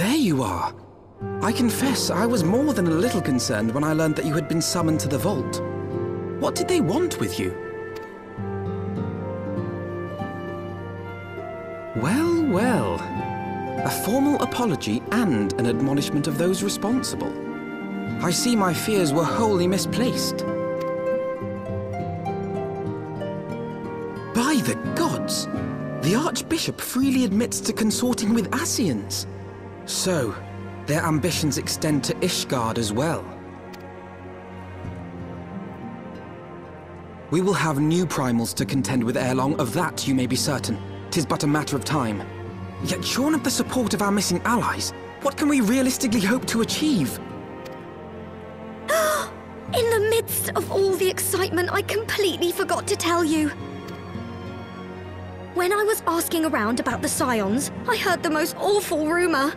There you are. I confess, I was more than a little concerned when I learned that you had been summoned to the vault. What did they want with you? Well, well. A formal apology and an admonishment of those responsible. I see my fears were wholly misplaced. By the gods! The Archbishop freely admits to consorting with Ascians. So, their ambitions extend to Ishgard as well. We will have new primals to contend with ere long, of that you may be certain. Tis but a matter of time. Yet shorn of the support of our missing allies, what can we realistically hope to achieve? In the midst of all the excitement, I completely forgot to tell you. When I was asking around about the Scions, I heard the most awful rumor.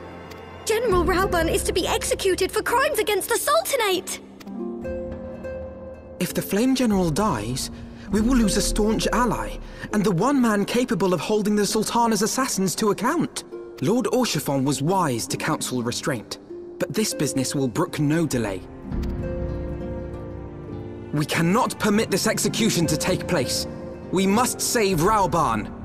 General Raubahn is to be executed for crimes against the Sultanate! If the Flame General dies, we will lose a staunch ally, and the one man capable of holding the Sultana's assassins to account. Lord Haurchefant was wise to counsel restraint, but this business will brook no delay. We cannot permit this execution to take place. We must save Raubahn.